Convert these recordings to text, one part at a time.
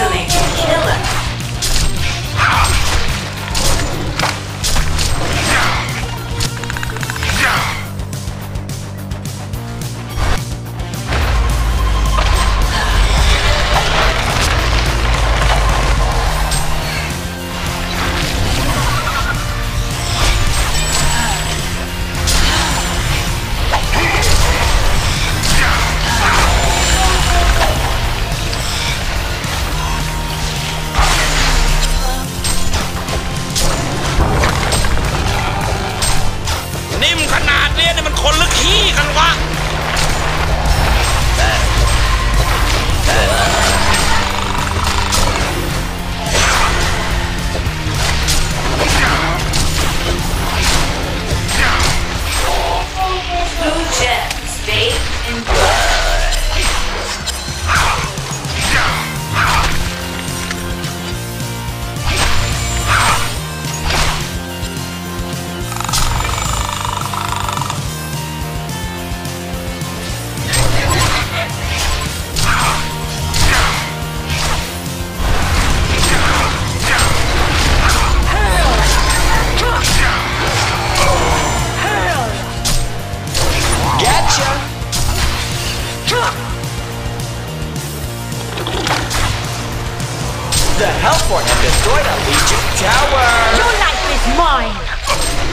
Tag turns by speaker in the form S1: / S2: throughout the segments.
S1: coming to
S2: The Hellborn have destroyed a Legion tower!
S3: Your life is mine!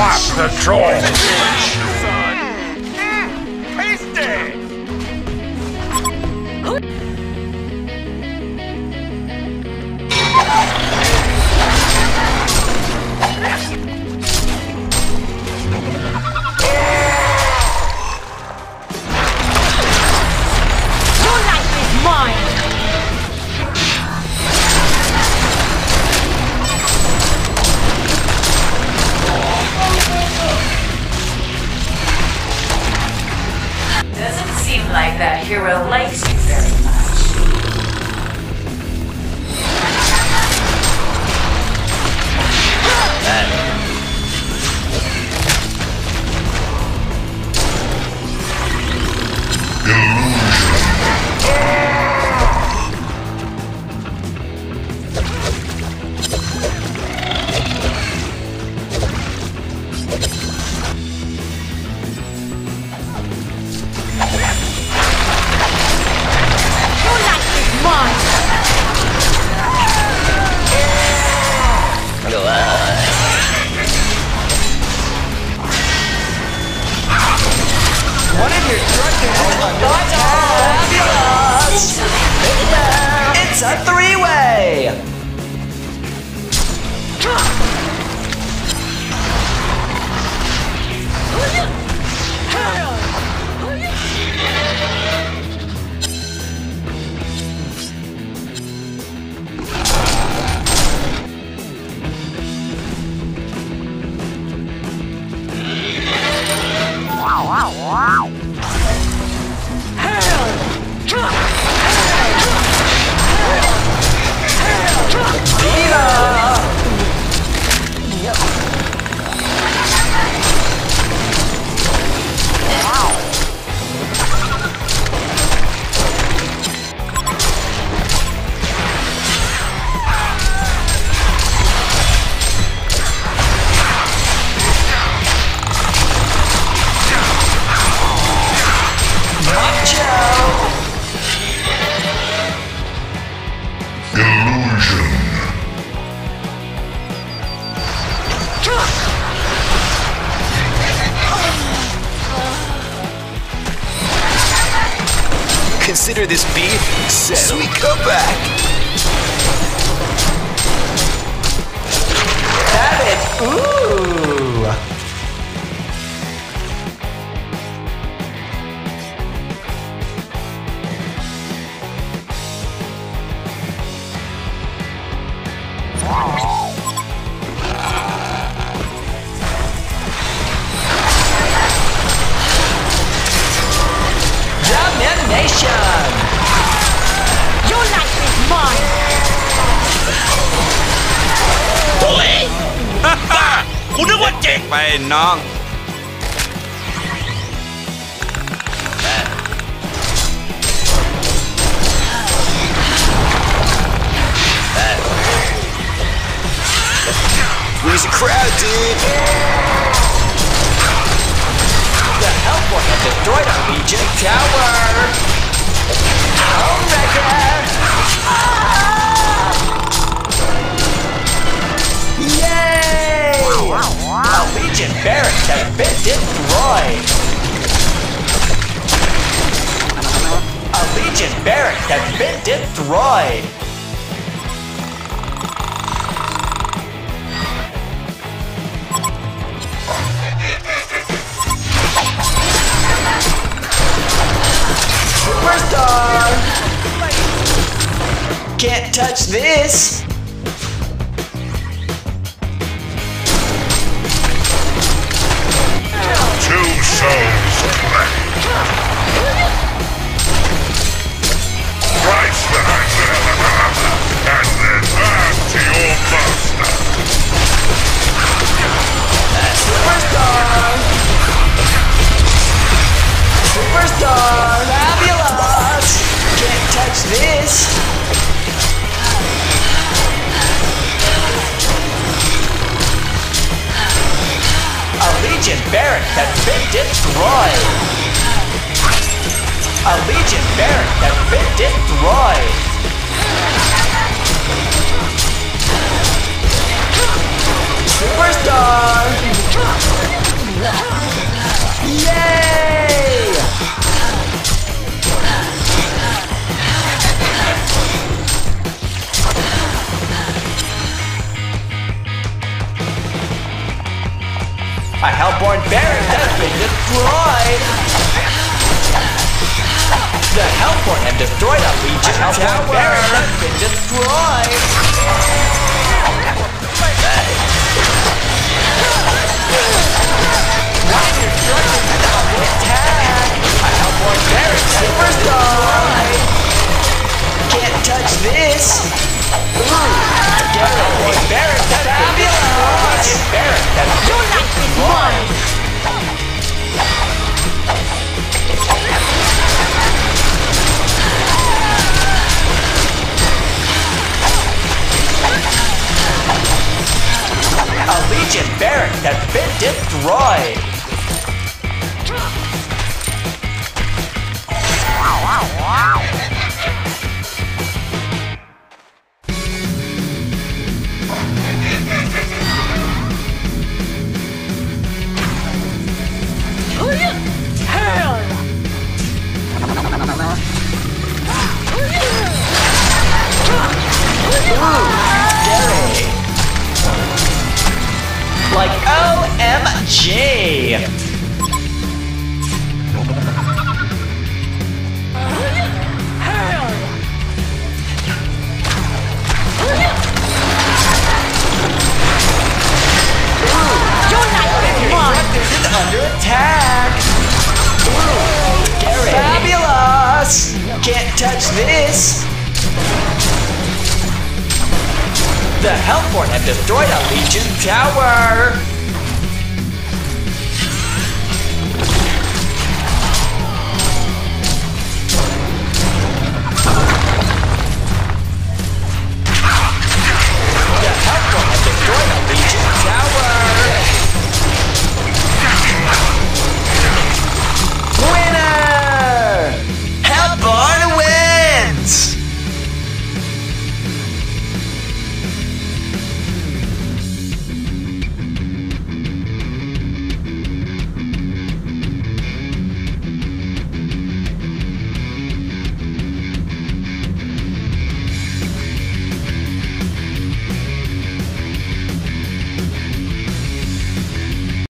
S4: Swap the
S1: like that
S2: Fabulous! It's a three-way! After this beef. we comeback. Have
S3: life is mine.
S5: คุณนึกว่าเจ๋งไปน้อง
S2: Where's the crowd, dude? The Hellborn have destroyed our Legion Tower! Homewrecker! Yay! A Legion barracks has been destroyed! A Legion barracks has been destroyed! Superstar! Can't touch this!
S4: Two souls clash. Price tag. and then back to your master.
S2: A Legion barrack has been destroyed! Superstar! Yay! A Hellborn barrack has been destroyed! The Hellborn have destroyed a Legion Hellborn barrack has been destroyed! Attack! A Hellborn Legion barrack has been destroyed!
S3: Hell!
S2: Touch this! The Hellborn have destroyed a Legion Tower!